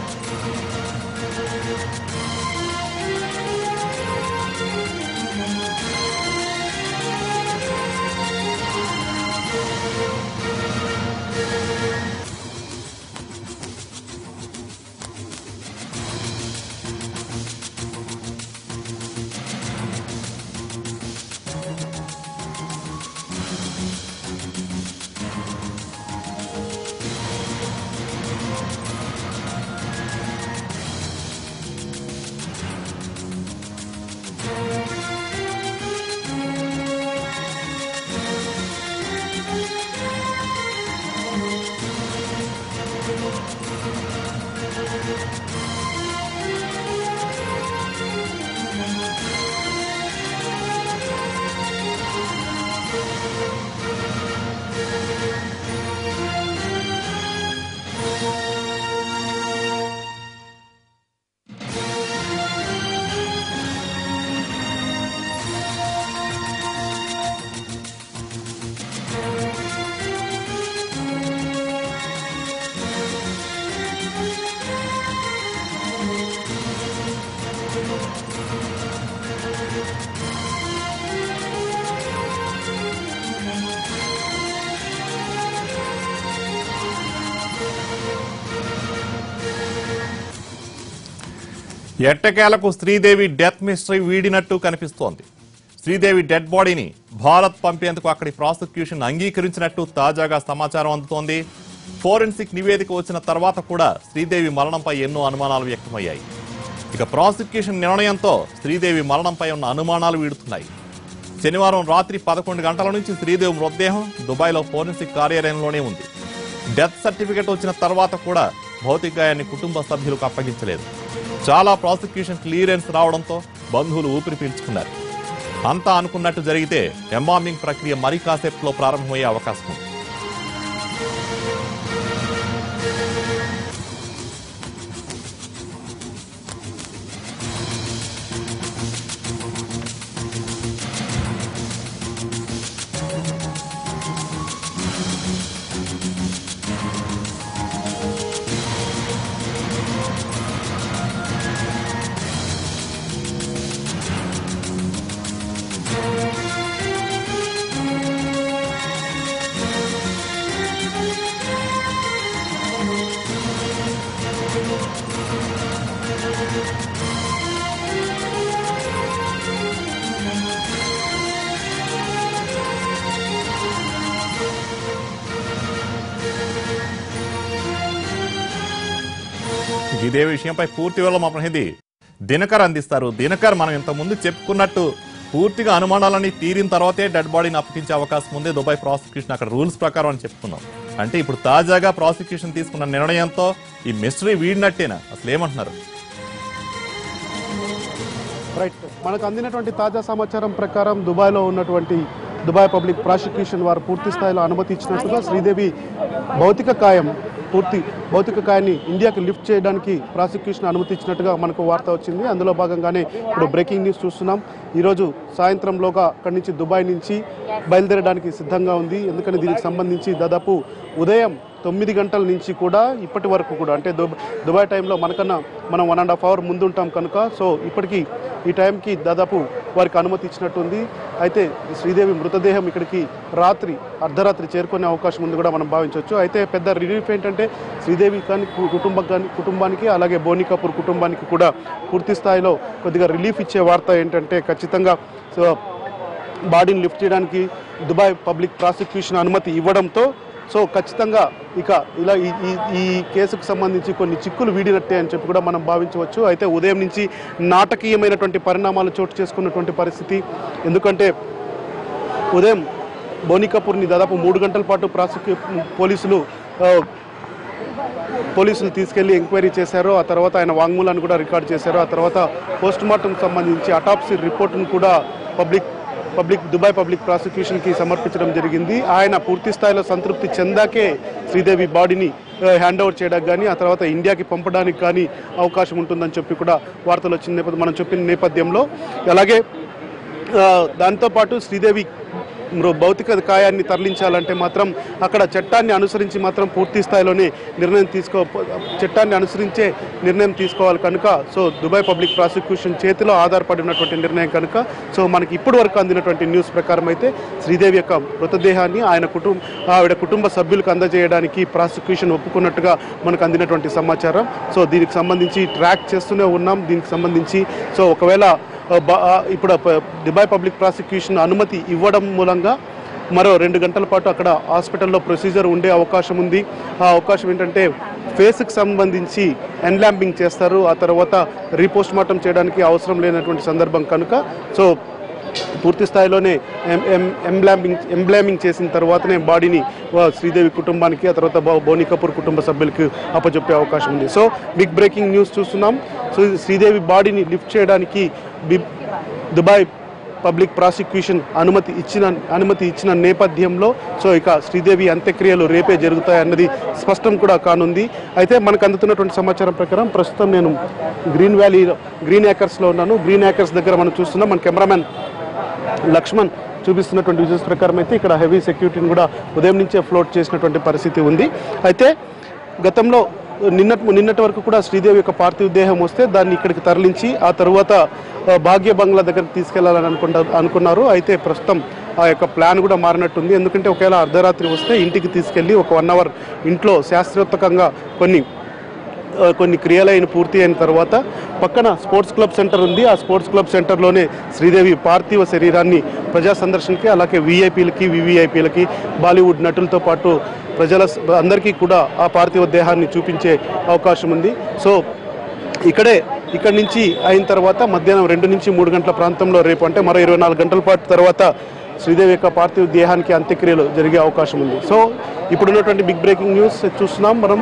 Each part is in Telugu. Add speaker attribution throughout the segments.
Speaker 1: Thank you. ఎట్టకేలకు శ్రీదేవి డెత్ మిస్టరీ వీడినట్టు కనిపిస్తోంది. శ్రీదేవి డెడ్ బాడీని భారత్ పంపేందుకు అక్కడి ప్రాసిక్యూషన్ అంగీకరించినట్టు తాజాగా సమాచారం అందుతోంది. ఫోరెన్సిక్ నివేదిక వచ్చిన తర్వాత కూడా శ్రీదేవి మరణంపై ఎన్నో అనుమానాలు వ్యక్తమయ్యాయి. ఇక ప్రాసిక్యూషన్ నిర్ణయంతో శ్రీదేవి మరణంపై ఉన్న అనుమానాలు వీడుతున్నాయి. శనివారం రాత్రి పదకొండు గంటల నుంచి శ్రీదేవి మృతదేహం దుబాయ్లో ఫోరెన్సిక్ కార్యాలయంలోనే ఉంది. డెత్ సర్టిఫికెట్ వచ్చిన తర్వాత కూడా భౌతిక గాయాన్ని కుటుంబ సభ్యులకు అప్పగించలేదు. చాలా ప్రాసిక్యూషన్ క్లియరెన్స్ రావడంతో బంధువులు ఊపిరి పీల్చుకున్నారు. అంతా అనుకున్నట్టు జరిగితే ఎంబామింగ్ ప్రక్రియ మరి కాసేపులో ప్రారంభమయ్యే అవకాశం ఉంది. ఇదే విషయంపై పూర్తి వివరాలు మా ప్రతినిధి దినకర్ అందిస్తారు. దినకర్ మనం ఇంతకుముందు చెప్పుకున్నట్టు పూర్తిగా అనుమానాలన్నీ తీరిన తర్వాతే డెడ్ బాడీని అప్పగించే అవకాశం ఉంది. దుబాయ్ ప్రాసిక్యూషన్ అక్కడ రూల్స్ ప్రకారం అని చెప్పుకున్నాం. అంటే ఇప్పుడు తాజాగా ప్రాసిక్యూషన్ తీసుకున్న నిర్ణయంతో ఈ మిస్టరీ వీడినట్టేనా? అసలు ఏమంటున్నారు?
Speaker 2: రైట్ మనకు అందినటువంటి తాజా సమాచారం ప్రకారం దుబాయ్లో ఉన్నటువంటి దుబాయ్ పబ్లిక్ ప్రాసిక్యూషన్ వారు పూర్తి స్థాయిలో అనుమతి ఇచ్చినట్టుగా శ్రీదేవి భౌతిక కాయం పూర్తి భౌతిక కాయాన్ని ఇండియాకి లిఫ్ట్ చేయడానికి ప్రాసిక్యూషన్ అనుమతి ఇచ్చినట్టుగా మనకు వార్త వచ్చింది. అందులో భాగంగానే ఇప్పుడు బ్రేకింగ్ న్యూస్ చూస్తున్నాం. ఈరోజు సాయంత్రంలోగా అక్కడి నుంచి దుబాయ్ నుంచి బయలుదేరడానికి సిద్ధంగా ఉంది. ఎందుకంటే దీనికి సంబంధించి దాదాపు ఉదయం తొమ్మిది గంటల నుంచి కూడా ఇప్పటి వరకు కూడా అంటే దుబాయ్ టైంలో మనకన్నా మనం వన్ అండ్ హాఫ్ అవర్ ముందు ఉంటాం కనుక సో ఇప్పటికీ ఈ టైంకి దాదాపు వారికి అనుమతి ఇచ్చినట్టుంది. అయితే శ్రీదేవి మృతదేహం ఇక్కడికి రాత్రి అర్ధరాత్రి చేరుకునే అవకాశం ఉంది కూడా మనం భావించవచ్చు. అయితే పెద్ద రిలీఫ్ ఏంటంటే శ్రీదేవి కానీ కుటుంబం కానీ కుటుంబానికి అలాగే బోని కపూర్ కుటుంబానికి కూడా పూర్తి స్థాయిలో కొద్దిగా రిలీఫ్ ఇచ్చే వార్త ఏంటంటే ఖచ్చితంగా సో బాడీని లిఫ్ట్ చేయడానికి దుబాయ్ పబ్లిక్ ప్రాసిక్యూషన్ అనుమతి ఇవ్వడంతో సో ఖచ్చితంగా ఇక ఇలా ఈ ఈ ఈ కేసుకు సంబంధించి కొన్ని చిక్కులు వీడినట్టే అని చెప్పి కూడా మనం భావించవచ్చు. అయితే ఉదయం నుంచి నాటకీయమైనటువంటి పరిణామాలు చోటు చేసుకున్నటువంటి పరిస్థితి. ఎందుకంటే ఉదయం బోని కపూర్ని దాదాపు మూడు గంటల పాటు ప్రాసిక్యూ పోలీసులు పోలీసులు తీసుకెళ్ళి ఎంక్వైరీ చేశారు. ఆ తర్వాత ఆయన వాంగ్మూలాన్ని కూడా రికార్డ్ చేశారు. ఆ తర్వాత పోస్ట్ మార్టం సంబంధించి అటాప్సీ రిపోర్టును కూడా పబ్లిక్ పబ్లిక్ దుబాయ్ పబ్లిక్ ప్రాసిక్యూషన్కి సమర్పించడం జరిగింది. ఆయన పూర్తి స్థాయిలో సంతృప్తి చెందాకే శ్రీదేవి బాడీని హ్యాండ్ ఓవర్ చేయడానికి కానీ ఆ తర్వాత ఇండియాకి పంపడానికి కానీ అవకాశం ఉంటుందని చెప్పి కూడా వార్తలు వచ్చిన నేపథ్యం మనం చెప్పిన నేపథ్యంలో. అలాగే దాంతోపాటు శ్రీదేవి భౌతిక కాయాన్ని తరలించాలంటే మాత్రం అక్కడ చట్టాన్ని అనుసరించి మాత్రం పూర్తి స్థాయిలోనే నిర్ణయం తీసుకో చట్టాన్ని అనుసరించే నిర్ణయం తీసుకోవాలి కనుక సో దుబాయ్ పబ్లిక్ ప్రాసిక్యూషన్ చేతిలో ఆధారపడి ఉన్నటువంటి నిర్ణయం కనుక సో మనకి ఇప్పటి వరకు అందినటువంటి న్యూస్ ప్రకారం అయితే శ్రీదేవి యొక్క మృతదేహాన్ని ఆయన కుటుంబ ఆవిడ కుటుంబ సభ్యులకు అందజేయడానికి ప్రాసిక్యూషన్ ఒప్పుకున్నట్టుగా మనకు అందినటువంటి సమాచారం. సో దీనికి సంబంధించి ట్రాక్ చేస్తూనే ఉన్నాం. దీనికి సంబంధించి సో ఒకవేళ ఇప్పుడు దుబాయ్ పబ్లిక్ ప్రాసిక్యూషన్ అనుమతి ఇవ్వడం మూలంగా మరో రెండు గంటల పాటు అక్కడ హాస్పిటల్లో ప్రొసీజర్ ఉండే అవకాశం ఉంది. ఆ అవకాశం ఏంటంటే ఫేస్కి సంబంధించి ఎన్లాంపింగ్ చేస్తారు. ఆ తర్వాత రీపోస్ట్ మార్టం చేయడానికి అవసరం లేనటువంటి సందర్భం కనుక సో పూర్తి స్థాయిలోనే ఎం- ఎం- ఎంబ్లామింగ్ ఎంబ్లామింగ్ చేసిన తర్వాతనే బాడీని శ్రీదేవి కుటుంబానికి ఆ తర్వాత బో- బోని కపూర్ కుటుంబ సభ్యులకు అప్పచెప్పే అవకాశం ఉంది. సో బిగ్ బ్రేకింగ్ న్యూస్ చూస్తున్నాం. సో శ్రీదేవి బాడీని లిఫ్ట్ చేయడానికి బి- దుబాయ్ పబ్లిక్ ప్రాసిక్యూషన్ అనుమతి ఇచ్చిన అనుమతి ఇచ్చిన నేపథ్యంలో సో ఇక శ్రీదేవి అంత్యక్రియలు రేపే జరుగుతాయన్నది స్పష్టం కూడా కానుంది. అయితే మనకు అందుతున్నటువంటి సమాచారం ప్రకారం ప్రస్తుతం నేను గ్రీన్ వ్యాలీ గ్రీన్ యాకర్స్లో ఉన్నాను. గ్రీన్ యాకర్స్ దగ్గర మనం చూస్తున్నాం. మన కెమెరామెన్ లక్ష్మణ్ చూపిస్తున్నటువంటి విజువల్స్ ప్రకారం అయితే ఇక్కడ హెవీ సెక్యూరిటీని కూడా ఉదయం నుంచే ఫ్లోట్ చేసినటువంటి పరిస్థితి ఉంది. అయితే గతంలో నిన్న నిన్నటి వరకు కూడా శ్రీదేవి యొక్క పార్థివ దేహం వస్తే దాన్ని ఇక్కడికి తరలించి ఆ తరువాత భాగ్య బంగ్లా దగ్గరికి తీసుకెళ్ళాలని అనుకుంటా అనుకున్నారు. అయితే ప్రస్తుతం ఆ యొక్క ప్లాన్ కూడా మారినట్టుంది. ఎందుకంటే ఒకవేళ అర్ధరాత్రి వస్తే ఇంటికి తీసుకెళ్ళి ఒక వన్ అవర్ ఇంట్లో శాస్త్రోత్తకంగా కొన్ని కొన్ని క్రియలు అయిన పూర్తి అయిన తర్వాత పక్కన స్పోర్ట్స్ క్లబ్ సెంటర్ ఉంది. ఆ స్పోర్ట్స్ క్లబ్ సెంటర్లోనే శ్రీదేవి పార్థివ శరీరాన్ని ప్రజా సందర్శనకి అలాగే వీఐపీలకి వివిఐపీలకి బాలీవుడ్ నటులతో పాటు ప్రజల అందరికీ కూడా ఆ పార్థివ దేహాన్ని చూపించే అవకాశం ఉంది. సో ఇక్కడే ఇక్కడ నుంచి అయిన తర్వాత మధ్యాహ్నం రెండు నుంచి మూడు గంటల ప్రాంతంలో రేపు అంటే మరో ఇరవై నాలుగు గంటల పాటు తర్వాత శ్రీదేవి యొక్క పార్థివ దేహానికి అంత్యక్రియలు జరిగే అవకాశం ఉంది. సో ఇప్పుడున్నటువంటి బిగ్ బ్రేకింగ్ న్యూస్ చూస్తున్నాం మనం.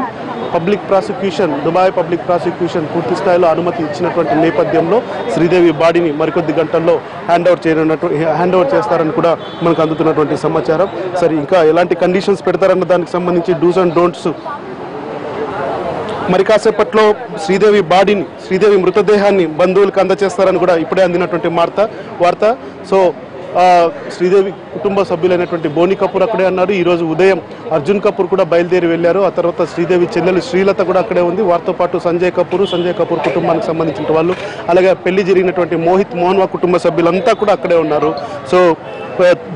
Speaker 2: Public prosecution Dubai public prosecution పూర్తి స్థాయిలో అనుమతి ఇచ్చినటువంటి నేపథ్యంలో శ్రీదేవి బాడీని మరికొద్ది గంటల్లో హ్యాండ్ ఓవర్ చేయనున్నట్టు హ్యాండ్ ఓవర్ చేస్తారని కూడా మనకు అందుతున్నటువంటి సమాచారం. సరే ఇంకా ఎలాంటి కండిషన్స్ పెడతారన్న దానికి సంబంధించి డూస్ అండ్ డోంట్స్ మరి కాసేపట్లో శ్రీదేవి బాడీని శ్రీదేవి మృతదేహాన్ని బంధువులకు అందజేస్తారని కూడా ఇప్పుడే అందినటువంటి వార్త వార్త. సో శ్రీదేవి కుటుంబ సభ్యులైనటువంటి బోని కపూర్ అక్కడే అన్నారు ఈరోజు ఉదయం అర్జున్ కపూర్ కూడా బయలుదేరి వెళ్ళారు. ఆ తర్వాత శ్రీదేవి చెల్లెలు శ్రీలత కూడా అక్కడే ఉంది. వారితో పాటు సంజయ్ కపూర్ సంజయ్ కపూర్ కుటుంబానికి సంబంధించిన వాళ్ళు అలాగే పెళ్ళి జరిగినటువంటి మోహిత్ మోహన్వా కుటుంబ సభ్యులంతా కూడా అక్కడే ఉన్నారు. సో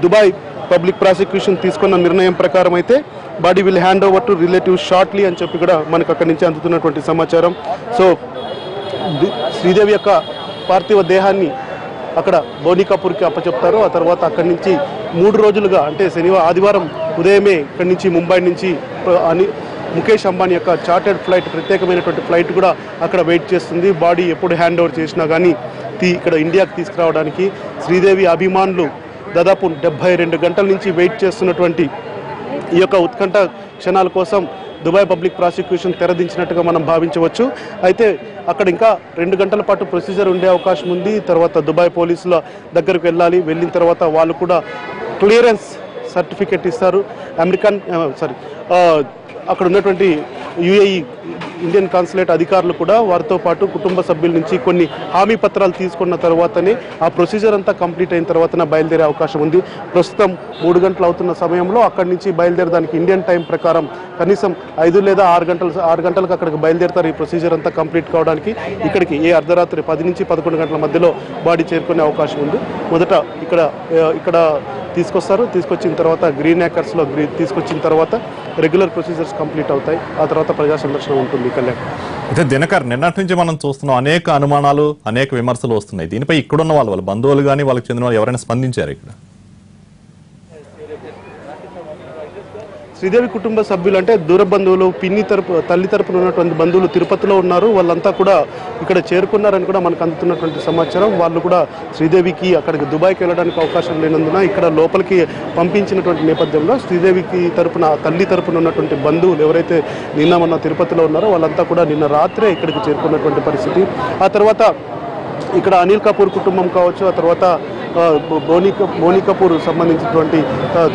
Speaker 2: దుబాయ్ పబ్లిక్ ప్రాసిక్యూషన్ తీసుకున్న నిర్ణయం ప్రకారం అయితే body will hand over to relative shortly అని చెప్పి కూడా మనకు అక్కడి నుంచి అందుతున్నటువంటి సమాచారం. సో శ్రీదేవి యొక్క పార్థివ దేహాన్ని అక్కడ బోని కపూర్కి అప్పచెప్తారు ఆ తర్వాత అక్కడి నుంచి మూడు రోజులుగా అంటే శనివారం ఆదివారం ఉదయమే ఇక్కడి నుంచి ముంబై నుంచి అని ముఖేష్ అంబానీ యొక్క చార్టర్డ్ ఫ్లైట్ ప్రత్యేకమైనటువంటి ఫ్లైట్ కూడా అక్కడ వెయిట్ చేస్తుంది. బాడీ ఎప్పుడు హ్యాండ్ ఓవర్ చేసినా కానీ తీ ఇక్కడ ఇండియాకి తీసుకురావడానికి శ్రీదేవి అభిమానులు దాదాపు డెబ్బై రెండు గంటల నుంచి వెయిట్ చేస్తున్నటువంటి ఈ యొక్క ఉత్కంఠ క్షణాల కోసం దుబాయ్ పబ్లిక్ ప్రాసిక్యూషన్ తెరదించినట్టుగా మనం భావించవచ్చు. అయితే అక్కడ ఇంకా రెండు గంటల పాటు ప్రొసీజర్ ఉండే అవకాశం ఉంది. తర్వాత దుబాయ్ పోలీసుల దగ్గరకు వెళ్ళాలి. వెళ్ళిన తర్వాత వాళ్ళు కూడా క్లియరెన్స్ సర్టిఫికెట్ ఇస్తారు. అమెరికన్ సారీ అక్కడ ఉన్నటువంటి యుఏఈ ఇండియన్ కాన్సులేట్ అధికారులు కూడా వారితో పాటు కుటుంబ సభ్యుల నుంచి కొన్ని హామీ పత్రాలు తీసుకున్న తర్వాతనే ఆ ప్రొసీజర్ అంతా కంప్లీట్ అయిన తర్వాతనే బయలుదేరే అవకాశం ఉంది. ప్రస్తుతం మూడు గంటలు అవుతున్న సమయంలో అక్కడి నుంచి బయలుదేరడానికి ఇండియన్ టైం ప్రకారం కనీసం ఐదు లేదా ఆరు గంటలు ఆరు గంటలకు అక్కడికి బయలుదేరుతారు ఈ ప్రొసీజర్ అంతా కంప్లీట్ కావడానికి. ఇక్కడికి ఏ అర్ధరాత్రి పది నుంచి పదకొండు గంటల మధ్యలో బాడీ చేరుకునే అవకాశం ఉంది. మొదట ఇక్కడ ఇక్కడ తీసుకొస్తారు. తీసుకొచ్చిన తర్వాత గ్రీన్ యాకర్స్లో గ్రీ తీసుకొచ్చిన తర్వాత రెగ్యులర్ ప్రొసీజర్స్ కంప్లీట్ అవుతాయి. ఆ తర్వాత ప్రజా సందర్శన ఉంటుంది కళ్యాణ్
Speaker 1: అయితే దినకర్ నిన్నటి నుంచి మనం చూస్తున్నాం అనేక అనుమానాలు అనేక విమర్శలు వస్తున్నాయి. దీనిపై ఇక్కడున్న వాళ్ళు వాళ్ళ బంధువులు కానీ వాళ్ళకి చెందిన వాళ్ళు ఎవరైనా స్పందించారు ఇక్కడ?
Speaker 2: శ్రీదేవి కుటుంబ సభ్యులు అంటే దూర బంధువులు పిన్ని తరపు తల్లి తరపున ఉన్నటువంటి బంధువులు తిరుపతిలో ఉన్నారు. వాళ్ళంతా కూడా ఇక్కడ చేరుకున్నారని కూడా మనకు అందుతున్నటువంటి సమాచారం. వాళ్ళు కూడా శ్రీదేవికి అక్కడికి దుబాయ్కి వెళ్ళడానికి అవకాశం లేనందున ఇక్కడ లోపలికి పంపించినటువంటి నేపథ్యంలో శ్రీదేవికి తరపున తల్లి తరపున ఉన్నటువంటి బంధువులు ఎవరైతే నిన్న మొన్న తిరుపతిలో ఉన్నారో వాళ్ళంతా కూడా నిన్న రాత్రే ఇక్కడికి చేరుకున్నటువంటి పరిస్థితి. ఆ తర్వాత ఇక్కడ అనిల్ కపూర్ కుటుంబం కావచ్చు ఆ తర్వాత బోని బోని కపూర్ సంబంధించినటువంటి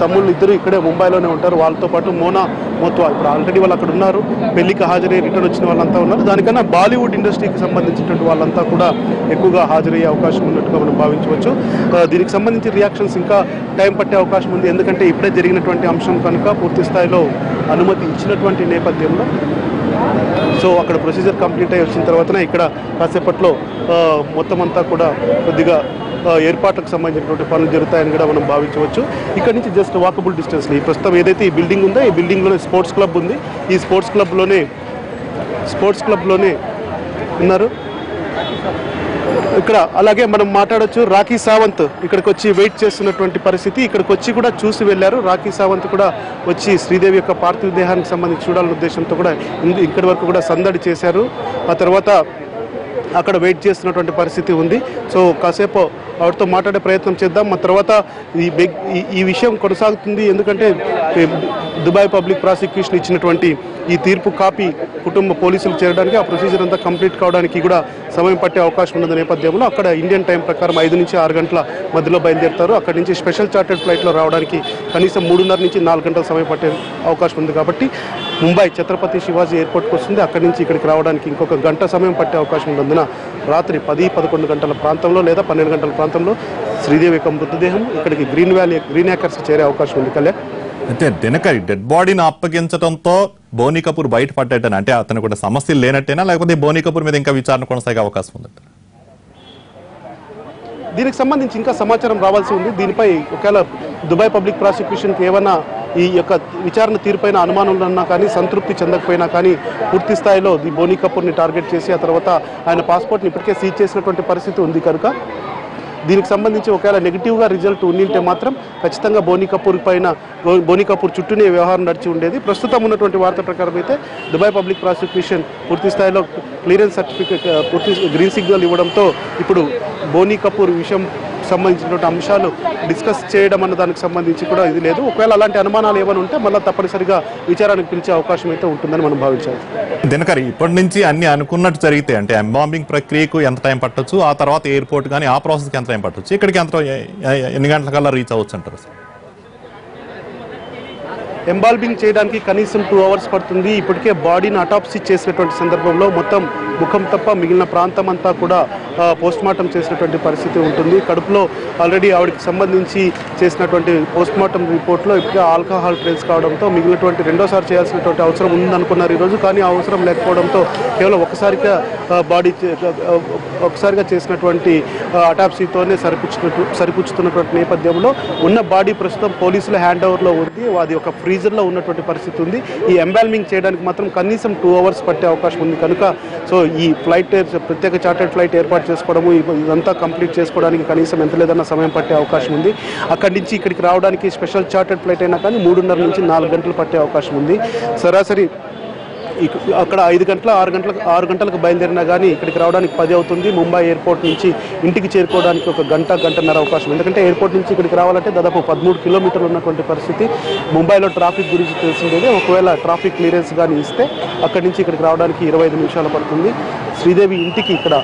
Speaker 2: తమ్ముళ్ళు ఇద్దరు ఇక్కడే ముంబైలోనే ఉంటారు. వాళ్ళతో పాటు మోనా మొత్తం ఇప్పుడు ఆల్రెడీ వాళ్ళు అక్కడ ఉన్నారు. పెళ్ళికి హాజరై రిటర్న్ వచ్చిన వాళ్ళంతా ఉన్నారు. దానికన్నా బాలీవుడ్ ఇండస్ట్రీకి సంబంధించినటువంటి వాళ్ళంతా కూడా ఎక్కువగా హాజరయ్యే అవకాశం ఉన్నట్టుగా మనం భావించవచ్చు. దీనికి సంబంధించి రియాక్షన్స్ ఇంకా టైం పట్టే అవకాశం ఉంది. ఎందుకంటే ఇప్పుడే జరిగినటువంటి అంశం కనుక పూర్తి స్థాయిలో అనుమతి ఇచ్చినటువంటి నేపథ్యంలో. సో అక్కడ ప్రొసీజర్ కంప్లీట్ అయ్యి వచ్చిన తర్వాతనే ఇక్కడ కాసేపట్లో మొత్తం అంతా కూడా కొద్దిగా ఏర్పాట్లకు సంబంధించినటువంటి పనులు జరుగుతాయని కూడా మనం భావించవచ్చు. ఇక్కడ నుంచి జస్ట్ వాకబుల్ డిస్టెన్స్ ఈ ప్రస్తుతం ఏదైతే ఈ బిల్డింగ్ ఉందో ఈ బిల్డింగ్లోనే స్పోర్ట్స్ క్లబ్ ఉంది. ఈ స్పోర్ట్స్ క్లబ్లోనే స్పోర్ట్స్ క్లబ్లోనే ఉన్నారు. ఇక్కడ అలాగే మనం మాట్లాడొచ్చు. రాఖీ సావంత్ ఇక్కడికి వచ్చి వెయిట్ చేస్తున్నటువంటి పరిస్థితి. ఇక్కడికి వచ్చి కూడా చూసి వెళ్ళారు. రాఖీ సావంత్ కూడా వచ్చి శ్రీదేవి యొక్క పార్థివ దేహానికి సంబంధించి చూడాలనే ఉద్దేశంతో కూడా ఇక్కడి వరకు కూడా సందడి చేశారు. ఆ తర్వాత అక్కడ వెయిట్ చేస్తున్నటువంటి పరిస్థితి ఉంది. సో కాసేపు ఆవిడతో మాట్లాడే ప్రయత్నం చేద్దాం. మా తర్వాత ఈ ఈ- ఈ విషయం కొనసాగుతుంది. ఎందుకంటే దుబాయ్ పబ్లిక్ ప్రాసిక్యూషన్ ఇచ్చినటువంటి ఈ తీర్పు కాపీ కుటుంబ పోలీసులు చేరడానికి ఆ ప్రొసీజర్ అంతా కంప్లీట్ కావడానికి కూడా సమయం పట్టే అవకాశం ఉన్న నేపథ్యంలో. అక్కడ ఇండియన్ టైం ప్రకారం ఐదు నుంచి ఆరు గంటల మధ్యలో బయలుదేరుతారు. అక్కడి నుంచి స్పెషల్ చార్టెడ్ ఫ్లైట్లో రావడానికి కనీసం మూడున్నర నుంచి నాలుగు గంటల సమయం పట్టే అవకాశం ఉంది కాబట్టి ముంబై ఛత్రపతి శివాజీ ఎయిర్పోర్ట్కి వస్తుంది. అక్కడి నుంచి ఇక్కడికి రావడానికి ఇంకొక గంట సమయం పట్టే అవకాశం ఉన్నందున రాత్రి పది పదకొండు గంటల ప్రాంతంలో లేదా పన్నెండు గంటల ప్రాంతంలో శ్రీదేవి యొక్క మృతదేహం ఇక్కడికి గ్రీన్ వ్యాలీ గ్రీన్ యాకర్స్ చేరే అవకాశం ఉంది. కళ్యాణ్?
Speaker 1: అయితే దినకరి డెడ్ బాడీని అప్పగించడంతో బోనీ కపూర్ బయటపడ్డట్టని అంటే అతను కూడా సమస్యలు లేనట్టేనా? లేకపోతే బోనీ కపూర్ మీద ఇంకా విచారణ కొనసాగే అవకాశం ఉందంట.
Speaker 2: దీనికి సంబంధించి ఇంకా సమాచారం రావాల్సి ఉంది. దీనిపై ఒకవేళ దుబాయ్ పబ్లిక్ ప్రాసిక్యూషన్కి ఏమైనా ఈ యొక్క విచారణ తీరుపైన అనుమానాలు ఉన్నా కానీ సంతృప్తి చెందకపోయినా కానీ పూర్తి స్థాయిలో ది బోనీ కపూర్ని టార్గెట్ చేసి ఆ తర్వాత ఆయన పాస్పోర్ట్ని ఇప్పటికే సీజ్ చేసినటువంటి పరిస్థితి ఉంది కనుక దీనికి సంబంధించి ఒకవేళ నెగిటివ్గా రిజల్ట్ ఉండింటే మాత్రం ఖచ్చితంగా బోనీ కపూర్ పైన బోనీ కపూర్ చుట్టూనే వ్యవహారం నడిచి ఉండేది. ప్రస్తుతం ఉన్నటువంటి వార్త ప్రకారం అయితే దుబాయ్ పబ్లిక్ ప్రాసిక్యూషన్ పూర్తి స్థాయిలో క్లియరెన్స్ సర్టిఫికేట్ పూర్తి గ్రీన్ సిగ్నల్ ఇవ్వడంతో ఇప్పుడు బోనీ కపూర్ విషయం సంబంధించినటువంటి అంశాలు డిస్కస్ చేయడం అన్న దానికి సంబంధించి కూడా ఇది లేదు. ఒకవేళ అలాంటి అనుమానాలు ఏమైనా ఉంటే మళ్ళీ తప్పనిసరిగా విచారానికి పిలిచే అవకాశం అయితే ఉంటుందని మనం భావించాలి.
Speaker 1: దినకరి ఇప్పటి నుంచి అన్ని అనుకున్నట్టు జరిగితే అంటే ఎంబాంబింగ్ ప్రక్రియకు ఎంత టైం పట్టొచ్చు? ఆ తర్వాత ఎయిర్పోర్ట్ కానీ ఆ ప్రాసెస్కి ఎంత టైం పట్టొచ్చు? ఇక్కడికి ఎంత ఎన్ని గంటల ఎన్ని గంటలకల్లా రీచ్ అవ్వచ్చు అంటారు సార్?
Speaker 2: ఎంబాల్బింగ్ చేయడానికి కనీసం టూ అవర్స్ పడుతుంది. ఇప్పటికే బాడీని అటాప్సీ చేసినటువంటి సందర్భంలో మొత్తం ముఖం తప్ప మిగిలిన ప్రాంతం అంతా కూడా పోస్ట్ మార్టం చేసినటువంటి పరిస్థితి ఉంటుంది. కడుపులో ఆల్రెడీ ఆవిడకి సంబంధించి చేసినటువంటి పోస్ట్ మార్టం రిపోర్ట్లో ఇప్పటికే ఆల్కహాల్ ట్రేస్ కావడంతో మిగిలినటువంటి రెండోసారి చేయాల్సినటువంటి అవసరం ఉందనుకున్నారు ఈరోజు. కానీ అవసరం లేకపోవడంతో కేవలం ఒకసారిగా బాడీ ఒకసారిగా చేసినటువంటి అటాప్సీతోనే సరిపుచ్చు సరిపుచ్చుతున్నటువంటి నేపథ్యంలో ఉన్న బాడీ ప్రస్తుతం పోలీసుల హ్యాండ్ ఓవర్లో ఉంది. అది ఒక ఫ్రీ ఫ్రీజర్లో ఉన్నటువంటి పరిస్థితి ఉంది. ఈ ఎంబాల్మింగ్ చేయడానికి మాత్రం కనీసం టూ అవర్స్ పట్టే అవకాశం ఉంది. కనుక సో ఈ ఫ్లైట్ ప్రత్యేక చార్టెడ్ ఫ్లైట్ ఏర్పాటు చేసుకోవడము ఇదంతా కంప్లీట్ చేసుకోవడానికి కనీసం ఎంత లేదన్నా సమయం పట్టే అవకాశం ఉంది. అక్కడి నుంచి ఇక్కడికి రావడానికి స్పెషల్ చార్టెడ్ ఫ్లైట్ అయినా కానీ మూడున్నర నుంచి నాలుగు గంటలు పట్టే అవకాశం ఉంది. సరాసరి అక్కడ ఐదు గంటల ఆరు గంటలకు ఆరు గంటలకు బయలుదేరినా కానీ ఇక్కడికి రావడానికి పది అవుతుంది. ముంబై ఎయిర్పోర్ట్ నుంచి ఇంటికి చేరుకోవడానికి ఒక గంట గంటన్నర అవకాశం ఎందుకంటే ఎయిర్పోర్ట్ నుంచి ఇక్కడికి రావాలంటే దాదాపు పదమూడు కిలోమీటర్లు ఉన్నటువంటి పరిస్థితి. ముంబైలో ట్రాఫిక్ గురించి తెలిసిందేదే ఒకవేళ ట్రాఫిక్ క్లియరెన్స్ కానీ ఇస్తే అక్కడి నుంచి ఇక్కడికి రావడానికి ఇరవై ఐదు నిమిషాలు పడుతుంది. శ్రీదేవి ఇంటికి ఇక్కడ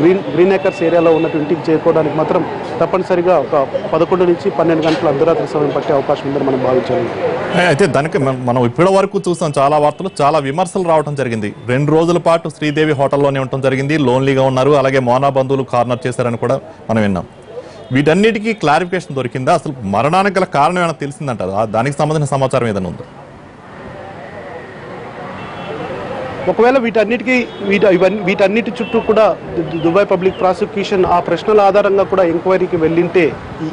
Speaker 2: గ్రీన్ గ్రీన్ ఏకర్స్ ఏరియాలో ఉన్నట్టు ఇంటికి చేరుకోవడానికి మాత్రం తప్పనిసరిగా ఒక పదకొండు నుంచి పన్నెండు గంటల అర్ధరాత్రి సమయం పట్టే అవకాశం ఉందని మనం భావించాలి.
Speaker 1: అయితే దానికి మనం ఇప్పటి వరకు చూసాం చాలా వార్తలు చాలా విమర్శలు రావడం జరిగింది. రెండు రోజుల పాటు శ్రీదేవి హోటల్లోనే ఉండటం జరిగింది. లోన్లీగా ఉన్నారు. అలాగే మోనా బంధువులు కార్నర్ చేశారని కూడా మనం విన్నాం. వీటన్నిటికీ క్లారిఫికేషన్ దొరికిందా? అసలు మరణానికి గల కారణం ఏమైనా తెలిసిందంటారు? ఆ- దానికి సంబంధించిన సమాచారం ఏదైనా ఉందా?
Speaker 2: ఒకవేళ వీటన్నిటికీ వీట ఇవన్నీ వీటన్నిటి చుట్టూ కూడా దుబాయ్ పబ్లిక్ ప్రాసిక్యూషన్ ఆ ప్రశ్నల ఆధారంగా కూడా ఎంక్వైరీకి వెళ్ళింటే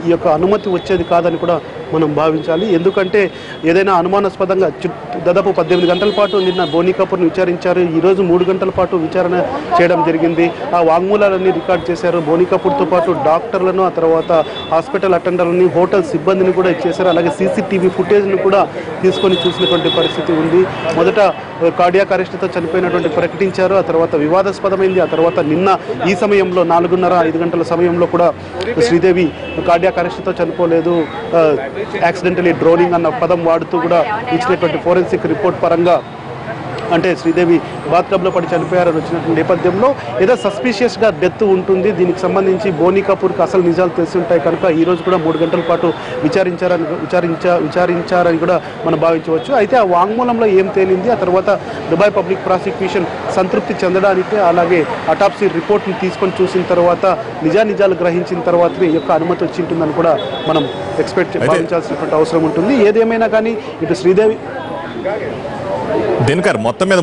Speaker 2: ఈ యొక్క అనుమతి వచ్చేది కాదని కూడా మనం భావించాలి. ఎందుకంటే ఏదైనా అనుమానాస్పదంగా దాదాపు పద్దెనిమిది గంటల పాటు నిన్న బోనీ కపూర్ని విచారించారు. ఈరోజు మూడు గంటల పాటు విచారణ చేయడం జరిగింది. ఆ వాంగ్మూలాలన్నీ రికార్డ్ చేశారు. బోనీ కపూర్తో పాటు డాక్టర్లను ఆ తర్వాత హాస్పిటల్ అటెండర్లని హోటల్ సిబ్బందిని కూడా ఇచ్చేశారు. అలాగే సీసీటీవీ ఫుటేజ్ని కూడా తీసుకొని చూసినటువంటి పరిస్థితి ఉంది. మొదట కార్డియాక్ అరెస్ట్తో చనిపోయినటువంటి ప్రకటించారు. ఆ తర్వాత వివాదాస్పదమైంది. ఆ తర్వాత నిన్న ఈ సమయంలో నాలుగున్నర ఐదు గంటల సమయంలో కూడా శ్రీదేవి కార్డియాక్ అరెస్ట్తో చనిపోలేదు. యాక్సిడెంటలీ డ్రోనింగ్ అన్న పదం వాడుతూ కూడా ఇచ్చినటువంటి ఫోరెన్సిక్ రిపోర్ట్ పరంగా అంటే శ్రీదేవి బాత్టబ్లో పడి చనిపోయారని వచ్చినటువంటి నేపథ్యంలో ఏదో సస్పీషియస్గా డెత్ ఉంటుంది. దీనికి సంబంధించి బోనీ కపూర్కి అసలు నిజాలు తెలిసి ఉంటాయి కనుక ఈ రోజు కూడా మూడు గంటల పాటు విచారించారని విచారించ విచారించారని కూడా మనం భావించవచ్చు. అయితే ఆ వాంగ్మూలంలో ఏం తేలింది? ఆ తర్వాత దుబాయ్ పబ్లిక్ ప్రాసిక్యూషన్ సంతృప్తి చెందడానికి అలాగే అటాప్సీ రిపోర్ట్ని తీసుకొని చూసిన తర్వాత నిజానిజాలు గ్రహించిన తర్వాతనే ఈ యొక్క అనుమతి వచ్చి ఉంటుందని కూడా మనం ఎక్స్పెక్ట్ భావించాల్సినటువంటి అవసరం ఉంటుంది. ఏదేమైనా కానీ ఇటు శ్రీదేవి
Speaker 1: దినకర్ మొత్తం మీద